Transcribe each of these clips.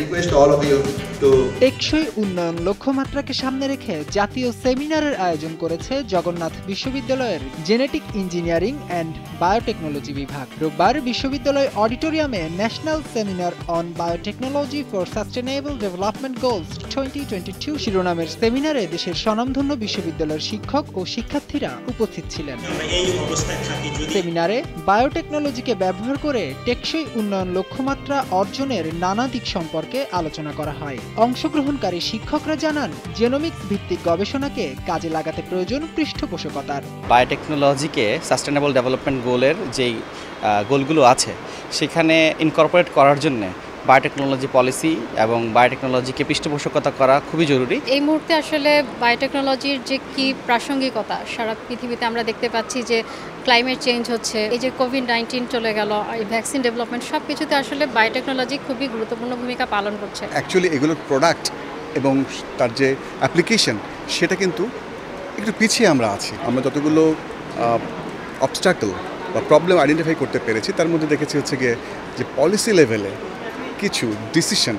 request all of you. টেকসই উন্নয়ন লক্ষ্যমাত্রাকে সামনে রেখে জাতীয় সেমিনারের আয়োজন করেছে জগন্নাথ বিশ্ববিদ্যালয়ের জেনেটিক ইঞ্জিনিয়ারিং অ্যান্ড বায়োটেকনোলজি বিভাগ। রোববার বিশ্ববিদ্যালয় অডিটোরিয়ামে national seminar on biotechnology for sustainable development goals twenty twenty two শিরোনামের সেমিনারে দেশের স্বনামধন্য বিশ্ববিদ্যালয়ের শিক্ষক ও শিক্ষার্থীরা উপস্থিত ছিলেন। আমরা এই অবস্থায় থাকি যদি সেমিনারে বায়োটেকনোলজিকে ব্যবহার করে টেকসই উন্নয়ন লক্ষ্যমাত্রা অর্জনের নানা দিক সম্পর্কে আলোচনা করা হয়। অংশগ্রহণকারী শিক্ষকরা জানান জেনোমিক্স ভিত্তিক গবেষণাকে কাজে লাগাতে প্রয়োজন পৃষ্ঠপোষকতার। বায়োটেকনোলজিকে সাস্টেনেবল ডেভেলপমেন্ট গোলের যেই গোলগুলো আছে, সেখানে ইনকর্পোরেট করার জন্য বায়োটেকনোলজি পলিসি এবং বায়োটেকনোলজিকে পৃষ্ঠপোষকতা করা খুবই জরুরি। এই মুহূর্তে আসলে বায়োটেকনোলজির যে কি প্রাসঙ্গিকতা সারা পৃথিবীতে আমরা দেখতে পাচ্ছি যে ক্লাইমেট চেঞ্জ হচ্ছে এই যে কোভিড নাইন্টিন চলে গেল এই ভ্যাকসিন ডেভেলপমেন্ট সব কিছুতে আসলে বায়োটেকনোলজি খুবই গুরুত্বপূর্ণ ভূমিকা পালন করছে। অ্যাকচুয়ালি এগুলোর প্রোডাক্ট এবং তার যে অ্যাপ্লিকেশন সেটা কিন্তু একটু পিছিয়ে আমরা আছি। আমরা যতগুলো অবস্টাকল বা প্রবলেম আইডেন্টিফাই করতে পেরেছি তার মধ্যে দেখেছি হচ্ছে গিয়ে যে পলিসি লেভেলে কিছু ডিসিশন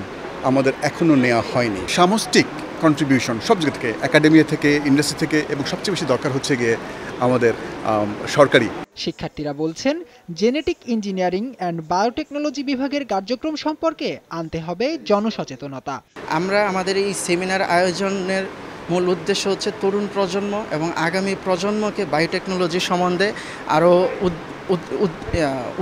আমাদের এখনও নেওয়া হয়নি। সামষ্টিক কন্ট্রিবিউশন সব জায়গা থেকে একাডেমিয়া থেকে ইন্ডাস্ট্রি থেকে এবং সবচেয়ে বেশি দরকার হচ্ছে গিয়ে আমাদের সরকারি। শিক্ষার্থীরা বলছেন জেনেটিক ইঞ্জিনিয়ারিং অ্যান্ড বায়োটেকনোলজি বিভাগের কার্যক্রম সম্পর্কে আনতে হবে জনসচেতনতা। আমরা আমাদের এই সেমিনার আয়োজনের মূল উদ্দেশ্য হচ্ছে তরুণ প্রজন্ম এবং আগামী প্রজন্মকে বায়োটেকনোলজি সম্বন্ধে আরও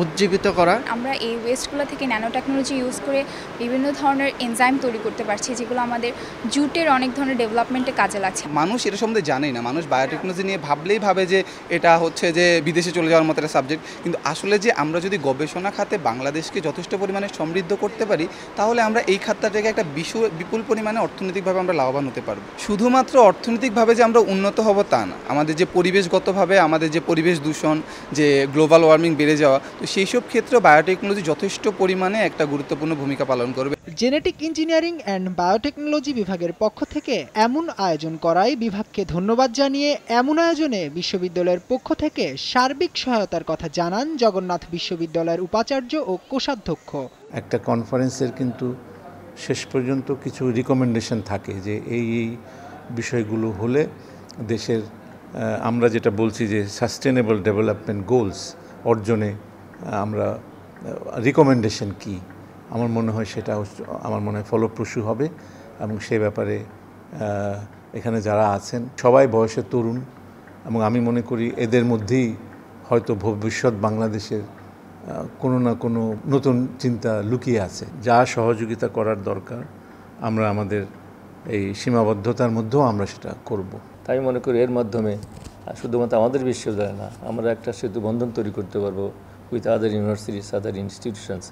উজ্জীবিত করা। আমরা এই ওয়েস্টগুলো থেকে ন্যানো টেকনোলজি ইউজ করে বিভিন্ন ধরনের এনজাইম তৈরি করতে পারছি যেগুলো আমাদের জুটের অনেক ধরনের ডেভেলপমেন্টে কাজে লাগছে। মানুষ এটা সম্বন্ধে জানেই না। মানুষ বায়োটেকনোলজি নিয়ে ভাবলেই ভাবে যে এটা হচ্ছে যে বিদেশে চলে যাওয়ার মতো একটা সাবজেক্ট কিন্তু আসলে যে আমরা যদি গবেষণা খাতে বাংলাদেশকে যথেষ্ট পরিমাণে সমৃদ্ধ করতে পারি তাহলে আমরা এই খাতটা থেকে একটা বিশু বিপুল পরিমাণে অর্থনৈতিকভাবে আমরা লাভবান হতে পারব। শুধুমাত্র অর্থনৈতিকভাবে যে আমরা উন্নত হব তা না। আমাদের যে পরিবেশগতভাবে আমাদের যে পরিবেশ দূষণ যে গ্লোবাল ওয়ার্মিং বেড়ে যাওয়া তো সেই সব ক্ষেত্রে বায়োটেকনোলজি যথেষ্ট পরিমাণে একটা গুরুত্বপূর্ণ ভূমিকা পালন করবে। জেনেটিক ইঞ্জিনিয়ারিং অ্যান্ড বায়োটেকনোলজি বিভাগের পক্ষ থেকে এমন আয়োজন করায় বিভাগকে ধন্যবাদ জানিয়ে এমন আয়োজনে বিশ্ববিদ্যালয়ের পক্ষ থেকে সার্বিক সহায়তার কথা জানান জগন্নাথ বিশ্ববিদ্যালয়ের উপাচার্য ও কোষাধ্যক্ষ। একটা কনফারেন্সের কিন্তু শেষ পর্যন্ত কিছু রিকমেন্ডেশন থাকে যে এই এই বিষয়গুলো হলে দেশের আমরা যেটা বলছি যে সাস্টেনেবল ডেভেলপমেন্ট গোলস অর্জনে আমরা রিকমেন্ডেশন কি? আমার মনে হয় সেটা আমার মনে হয় ফলপ্রসূ হবে এবং সে ব্যাপারে এখানে যারা আছেন, সবাই বয়সে তরুণ এবং আমি মনে করি এদের মধ্যেই হয়তো ভবিষ্যৎ বাংলাদেশের কোনো না কোনো নতুন চিন্তা লুকিয়ে আছে। যা সহযোগিতা করার দরকার, আমরা আমাদের এই সীমাবদ্ধতার মধ্যেও আমরা সেটা করব। তাই মনে করি এর মাধ্যমে শুধুমাত্র আমাদের বিশ্ববিদ্যালয় না, আমরা একটা সেতু বন্ধন তৈরি করতে পারব with other universities other institutions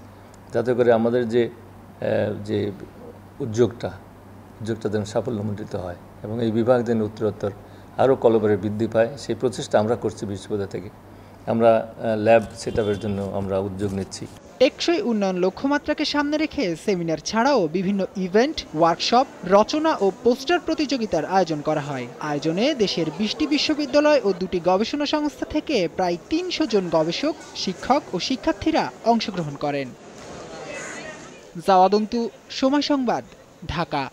যাতে করে আমাদের যে যে উদ্যোগটা উদ্যোগটা যেন সাফল্যমণ্ডিত হয় এবং এই বিভাগ যেন উত্তরোত্তর আরও কলবরে বৃদ্ধি পায়, সেই প্রচেষ্টা আমরা করছি বিশ্ববিদ্যালয় থেকে। আমরা ল্যাব সেট জন্য আমরা উদ্যোগ নিচ্ছি। টেকসই উন্নয়ন লক্ষ্যমাত্রাকে সামনে রেখে সেমিনার ছাড়াও বিভিন্ন ইভেন্ট, ওয়ার্কশপ, রচনা ও পোস্টার প্রতিযোগিতার আয়োজন করা হয়। আয়োজনে দেশের বিশটি বিশ্ববিদ্যালয় ও দুটি গবেষণা সংস্থা থেকে প্রায় তিনশো জন গবেষক, শিক্ষক ও শিক্ষার্থীরা অংশগ্রহণ করেন। জাওয়াদন্তু সময় সংবাদ, ঢাকা।